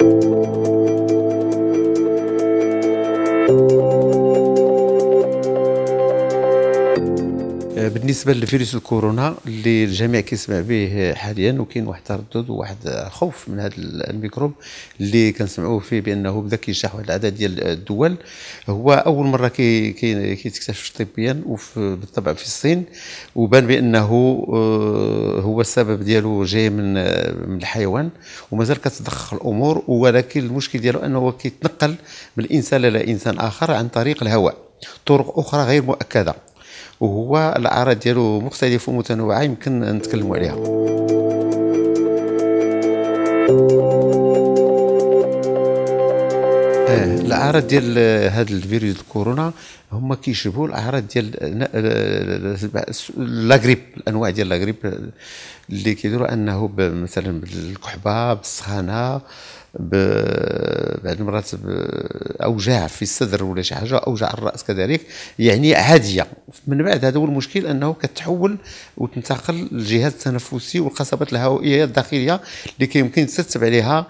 you بالنسبة لفيروس الكورونا اللي الجميع كيسمع به حاليا وكاين واحد التردد وواحد خوف من هذا الميكروب اللي كنسمعوه فيه بأنه بدا كينشح واحد العدد ديال الدول. هو أول مرة كي كيتكتشف طبيا وبالطبع في الصين وبان بأنه آه، هو السبب ديالو جاي من من الحيوان ومازال كتدخل الأمور ولكن المشكل ديالو أنه كيتنقل من الإنسان إلى إنسان آخر عن طريق الهواء. طرق أخرى غير مؤكدة. وهو الاعراض ديالو مختلفه ومتنوعه يمكن نتكلموا عليها آه، الاعراض ديال هذا الفيروس الكورونا هما كيشبهوا الاعراض ديال لاغريب الانواع ديال لاغريب اللي كيديروا انه مثلا بالكحبة بالسخانه بعض المرات أوجاع في الصدر ولا شي حاجة أوجاع الرأس كذلك. يعني عاديه من بعد هذا هو المشكل أنه كتحول وتنتقل للجهاز التنفسي والقصبات الهوائية الداخلية اللي كيمكن يترتب عليها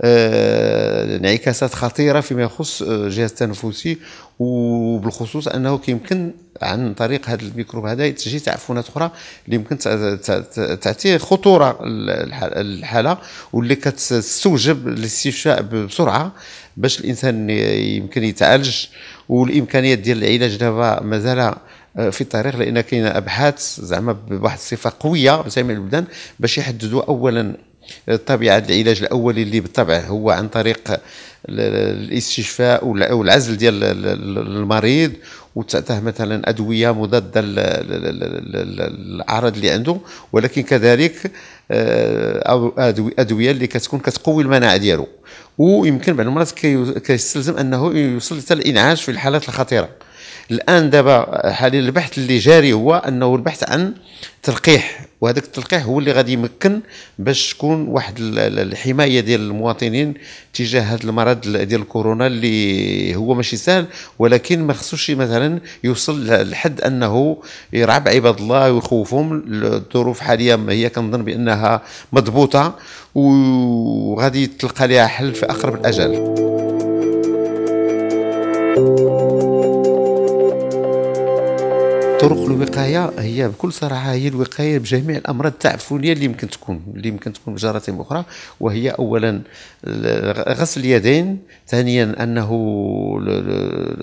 آه، انعكاسات خطيرة فيما يخص آه، الجهاز التنفسي وبالخصوص أنه كيمكن عن طريق هذا الميكروب هذا تجي تعفنات أخرى اللي يمكن تعطي خطورة الحالة واللي كتستوجب الاستشفاء بسرعة باش الإنسان يمكن يتعالج والإمكانيات ديال العلاج دابا مازال آه، في الطريق لأن كاين أبحاث زعما بواحد الصفة قوية جميع البلدان باش يحددوا اولا طبيعه العلاج الاولي اللي بالطبع هو عن طريق الاستشفاء والعزل ديال المريض وتعطيه مثلا أدوية مضادة للاعراض اللي عنده. ولكن كذلك آه، أدوية اللي كتكون كتقوي المناعة ديالو. ويمكن بعض المرات كيستلزم أنه يوصل حتى الإنعاش في الحالات الخطيرة. الآن دابا حاليا البحث اللي جاري هو أنه البحث عن تلقيح وهذاك التلقيح هو اللي غادي يمكن باش تكون واحد الحماية ديال المواطنين تجاه هذا المرض ديال الكورونا اللي هو ماشي سهل ولكن ما خصوش مثلا يوصل لحد أنه يرعب عباد الله ويخوفهم. الظروف حاليا هي كنظن بأنها مضبوطة وغادي تلقى لها حل في أقرب الأجال. طرق الوقاية هي بكل صراحة هي الوقاية بجميع الأمراض التعفنيه اللي يمكن تكون اللي يمكن تكون بجراثيم أخرى وهي اولا غسل اليدين ثانيا أنه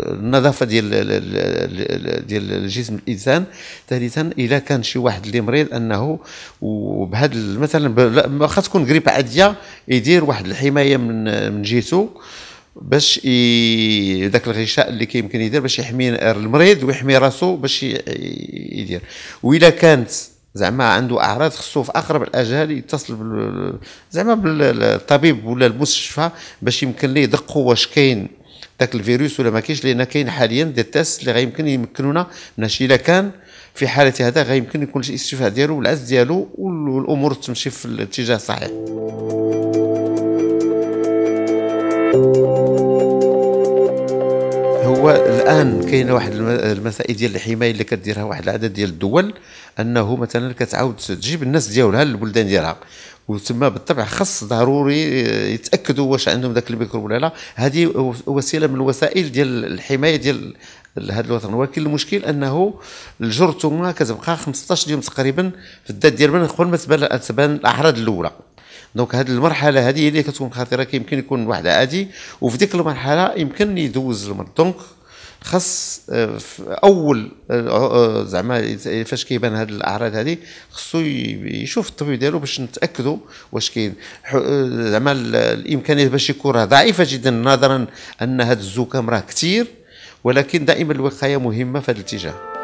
النظافة ديال ديال جسم الإنسان ثالثا إذا كان شي واحد اللي مريض أنه وبهذا مثلا خاص تكون غريب عادية يدير واحد الحماية من من جهته باش ذاك الغشاء اللي كيمكن يدير باش يحمي المريض ويحمي راسو باش يدير. واذا كانت زعما عنده أعراض خصو في أقرب الاجال يتصل زعما بالطبيب ولا المستشفى باش يمكن ليه يدقوا واش كاين ذاك الفيروس ولا ما كاينش لأن كاين حاليا des tests اللي غيمكن يمكنونا. من إلا كان في حالة هذا غيمكن يكون الإستشفاء ديالو والعزل ديالو والأمور تمشي في الاتجاه الصحيح. هو الآن كاينة واحد المسائل ديال الحماية اللي كديرها واحد العدد ديال الدول أنه مثلا كتعاود تجيب الناس ديالها للبلدان ديالها. وتما بالطبع خص ضروري يتأكدوا واش عندهم ذاك الميكروب ولا لا. هذه وسيلة من الوسائل ديال الحماية ديال هذا الوطن. ولكن المشكل أنه الجرثومة كتبقى 15 يوم تقريبا في الذات ديال من قبل ما تبان الأعراض الأولى. donc هذه المرحلة هذه هي اللي كتكون خطيرة يمكن يكون واحد عادي. وفي ديك المرحلة يمكن يدوز المرض. دونك خاص آه، أول آه، آه، زعما فاش كيبان هذه الأعراض هذه خصو يشوف الطبيب ديالو باش نتاكدوا واش كاين. زعما الامكانيات باش يكون ضعيفة جدا نظرا أن هذا الزكام راه كثير ولكن دائما الوقاية مهمة في هذا الاتجاه.